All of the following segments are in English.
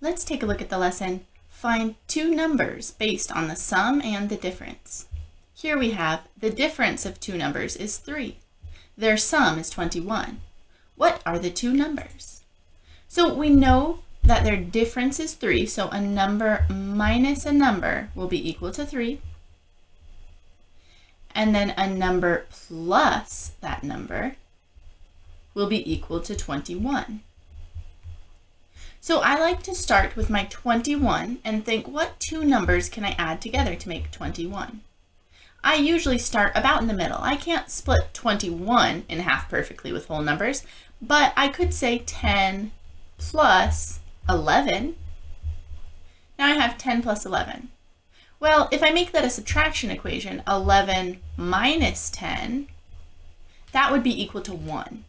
Let's take a look at the lesson. Find two numbers based on the sum and the difference. Here we have the difference of two numbers is 3. Their sum is 21. What are the two numbers? So we know that their difference is 3, so a number minus a number will be equal to 3. And then a number plus that number will be equal to 21. So I like to start with my 21 and think what two numbers can I add together to make 21? I usually start about in the middle. I can't split 21 in half perfectly with whole numbers, but I could say 10 plus 11. Now I have 10 plus 11. Well, if I make that a subtraction equation, 11 minus 10, that would be equal to 1.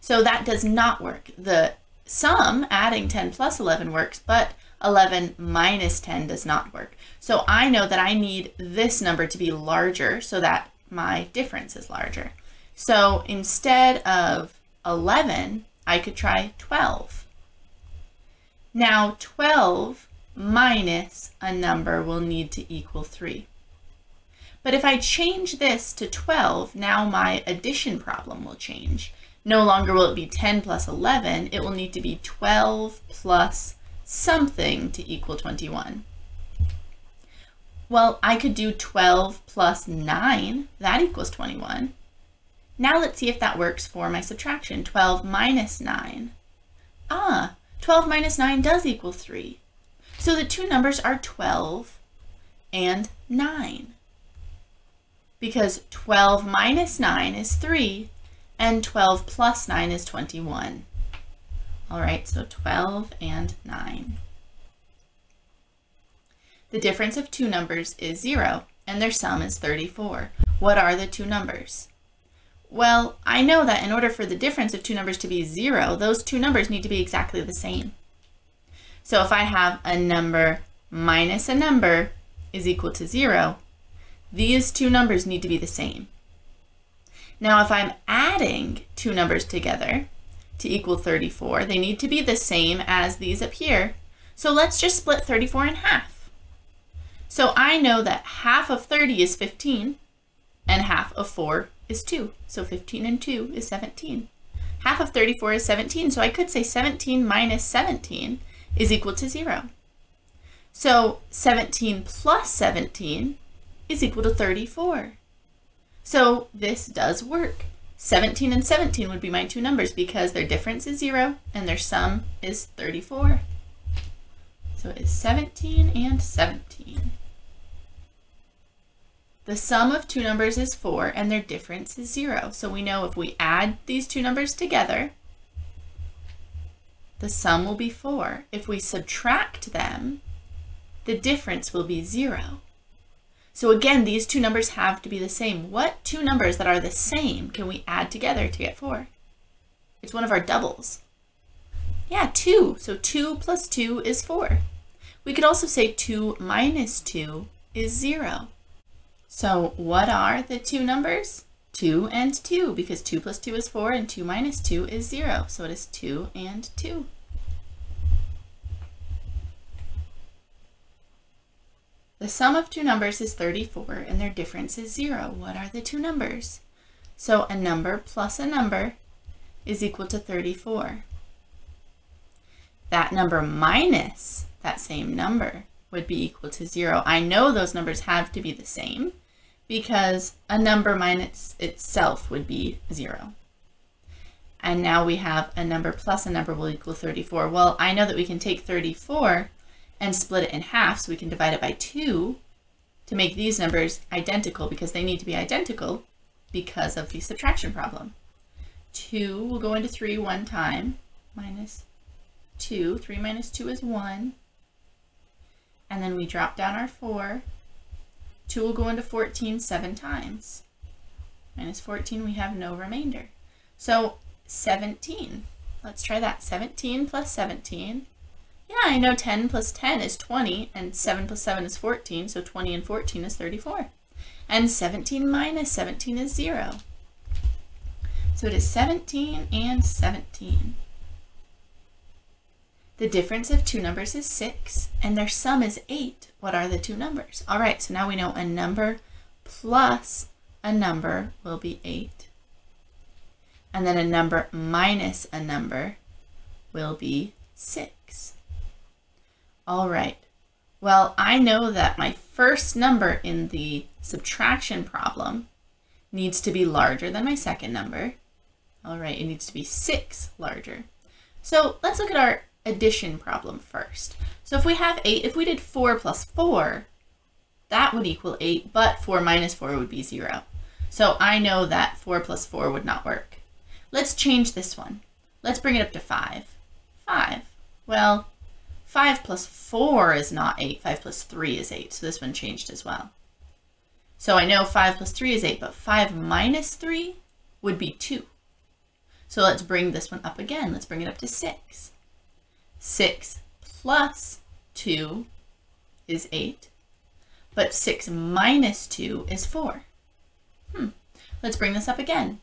So that does not work. The sum, adding 10 plus 11 works, but 11 minus 10 does not work. So I know that I need this number to be larger so that my difference is larger. So instead of 11, I could try 12. Now 12 minus a number will need to equal 3. But if I change this to 12, now my addition problem will change. No longer will it be 10 plus 11, it will need to be 12 plus something to equal 21. Well, I could do 12 plus 9, that equals 21. Now let's see if that works for my subtraction. 12 minus 9. Ah, 12 minus 9 does equal 3. So the two numbers are 12 and 9. Because 12 minus 9 is 3, and 12 plus 9 is 21. All right, so 12 and 9. The difference of two numbers is 0, and their sum is 34. What are the two numbers? Well, I know that in order for the difference of two numbers to be 0, those two numbers need to be exactly the same. So if I have a number minus a number is equal to 0, these two numbers need to be the same. Now, if I'm adding two numbers together to equal 34, they need to be the same as these up here. So let's just split 34 in half. So I know that half of 30 is 15, and half of 4 is 2. So 15 and 2 is 17. Half of 34 is 17, so I could say 17 minus 17 is equal to 0. So 17 plus 17 is equal to 34. So this does work. 17 and 17 would be my two numbers because their difference is 0 and their sum is 34. So it is 17 and 17. The sum of two numbers is 4 and their difference is 0. So we know if we add these two numbers together, the sum will be 4. If we subtract them, the difference will be 0. So again, these two numbers have to be the same. What two numbers that are the same can we add together to get 4? It's one of our doubles. Yeah, 2. So 2 plus 2 is 4. We could also say 2 minus 2 is 0. So what are the two numbers? 2 and 2, because 2 plus 2 is 4 and 2 minus 2 is 0. So it is 2 and 2. The sum of two numbers is 34 and their difference is 0. What are the two numbers? So a number plus a number is equal to 34. That number minus that same number would be equal to 0. I know those numbers have to be the same because a number minus itself would be 0. And now we have a number plus a number will equal 34. Well, I know that we can take 34 and split it in half so we can divide it by 2 to make these numbers identical because they need to be identical because of the subtraction problem. 2 will go into 3 one time, minus 2. 3 minus 2 is 1. And then we drop down our 4. 2 will go into 14 seven times. Minus 14, we have no remainder. So 17. Let's try that. 17 plus 17 yeah, I know 10 plus 10 is 20, and 7 plus 7 is 14, so 20 and 14 is 34. And 17 minus 17 is 0. So it is 17 and 17. The difference of two numbers is 6, and their sum is 8. What are the two numbers? All right, so now we know a number plus a number will be 8. And then a number minus a number will be 6. All right, well, I know that my first number in the subtraction problem needs to be larger than my second number. All right, it needs to be 6 larger. So let's look at our addition problem first. So if we have 8, if we did 4 plus 4, that would equal 8, but 4 minus 4 would be 0. So I know that 4 plus 4 would not work. Let's change this one. Let's bring it up to 5. 5. Well, 5 plus 4 is not 8. 5 plus 3 is 8. So this one changed as well. So I know 5 plus 3 is 8, but 5 minus 3 would be 2. So let's bring this one up again. Let's bring it up to 6. 6 plus 2 is 8, but 6 minus 2 is 4. Hmm. Let's bring this up again.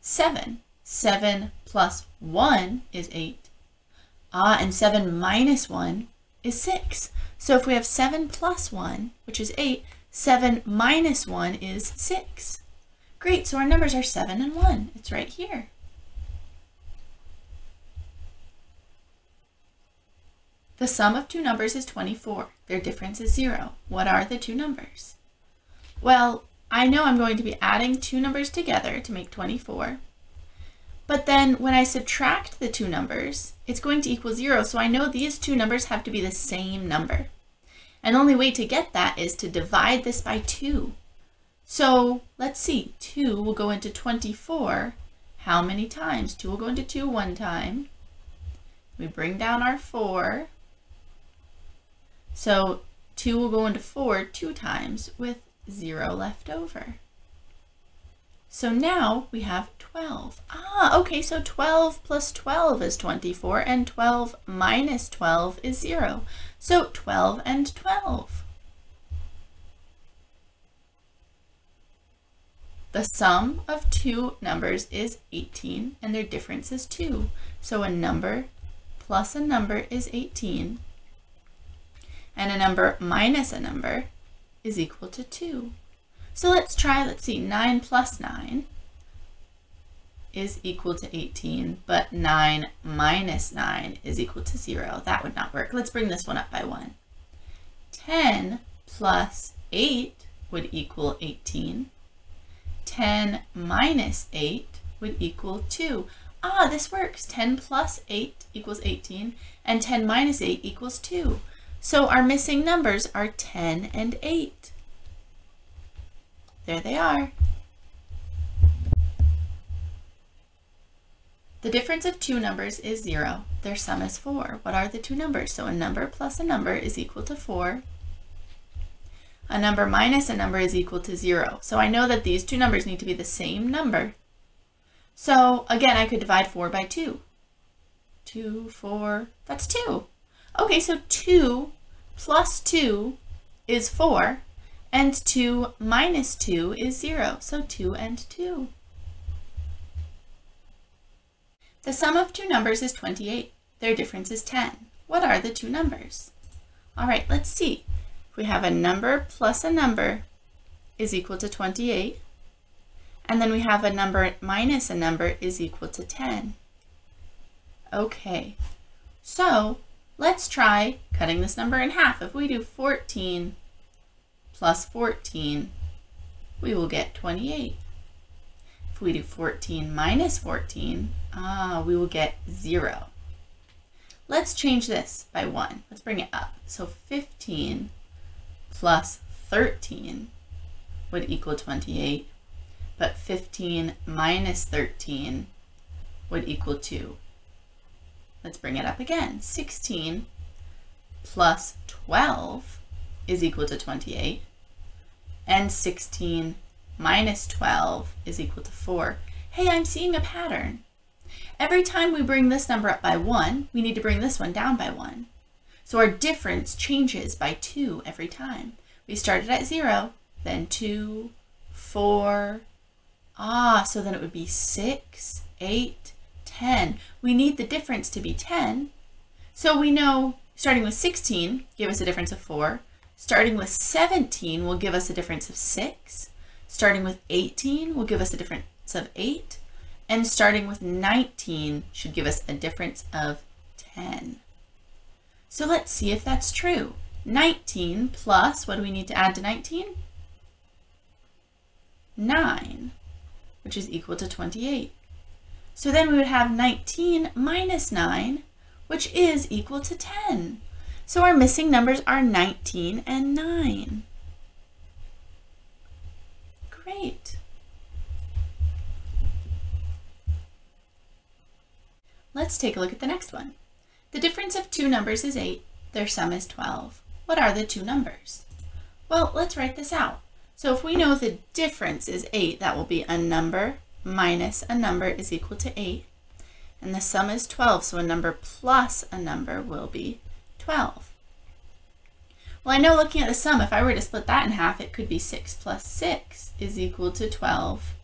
7. 7 plus 1 is 8. Ah, and 7 minus 1 is 6. So if we have 7 plus 1, which is 8, 7 minus 1 is 6. Great, so our numbers are 7 and 1. It's right here. The sum of two numbers is 24. Their difference is 0. What are the two numbers? Well, I know I'm going to be adding two numbers together to make 24. But then when I subtract the two numbers, it's going to equal 0. So I know these two numbers have to be the same number. And the only way to get that is to divide this by 2. So let's see. 2 will go into 24. How many times? 2 will go into 2 one time. We bring down our 4. So 2 will go into 4 two times with 0 left over. So now we have 12. Ah, okay, so 12 plus 12 is 24, and 12 minus 12 is 0. So 12 and 12. The sum of two numbers is 18, and their difference is 2. So a number plus a number is 18, and a number minus a number is equal to 2. So let's try, let's see, 9 plus 9 is equal to 18, but 9 minus 9 is equal to 0. That would not work. Let's bring this one up by 1. 10 plus 8 would equal 18. 10 minus 8 would equal 2. Ah, this works. 10 plus 8 equals 18, and 10 minus 8 equals 2. So our missing numbers are 10 and 8. There they are. The difference of two numbers is 0. Their sum is 4. What are the two numbers? So a number plus a number is equal to 4. A number minus a number is equal to 0. So I know that these two numbers need to be the same number. So again, I could divide 4 by 2. 2, 4, that's 2. Okay, so 2 plus 2 is 4, and 2 minus 2 is 0, so 2 and 2. The sum of two numbers is 28. Their difference is 10. What are the two numbers? All right, let's see. If we have a number plus a number is equal to 28, and then we have a number minus a number is equal to 10. Okay, so Let's try cutting this number in half. If we do 14 plus 14, we will get 28. If we do 14 minus 14, ah, we will get 0. Let's change this by 1. Let's bring it up. So 15 plus 13 would equal 28, but 15 minus 13 would equal 2. Let's bring it up again. 16 plus 12 is equal to 28. And 16 minus 12 is equal to 4. Hey, I'm seeing a pattern. Every time we bring this number up by 1, we need to bring this one down by 1. So our difference changes by 2 every time. We started at 0, then 2, 4, ah, so then it would be 6, 8, 10. We need the difference to be 10. So we know starting with 16 give us a difference of 4. Starting with 17 will give us a difference of 6. Starting with 18 will give us a difference of 8. And starting with 19 should give us a difference of 10. So let's see if that's true. 19 plus, what do we need to add to 19? 9, which is equal to 28. So then we would have 19 minus 9, which is equal to 10. So our missing numbers are 19 and 9. Great. Let's take a look at the next one. The difference of two numbers is 8. Their sum is 12. What are the two numbers? Well, let's write this out. So if we know the difference is 8, that will be a number minus a number is equal to 8. And the sum is 12, so a number plus a number will be 12. Well, I know looking at the sum, if I were to split that in half, it could be 6 plus 6 is equal to 12.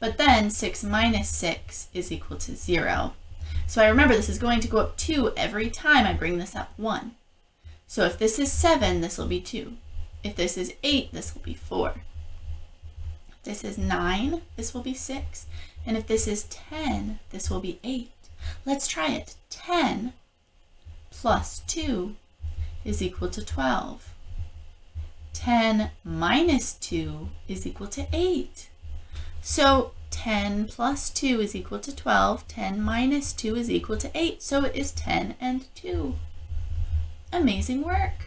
But then 6 minus 6 is equal to 0. So I remember this is going to go up 2 every time I bring this up 1. So if this is 7, this will be 2. If this is 8, this will be 4. If this is 9, this will be 6. And if this is 10, this will be 8. Let's try it. 10 plus 2 is equal to 12. 10 minus 2 is equal to 8. So 10 plus 2 is equal to 12. 10 minus 2 is equal to 8. So it is 10 and 2. Amazing work.